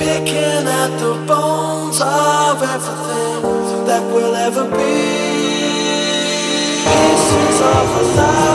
Picking at the bones of everything that will ever be. Pieces of a life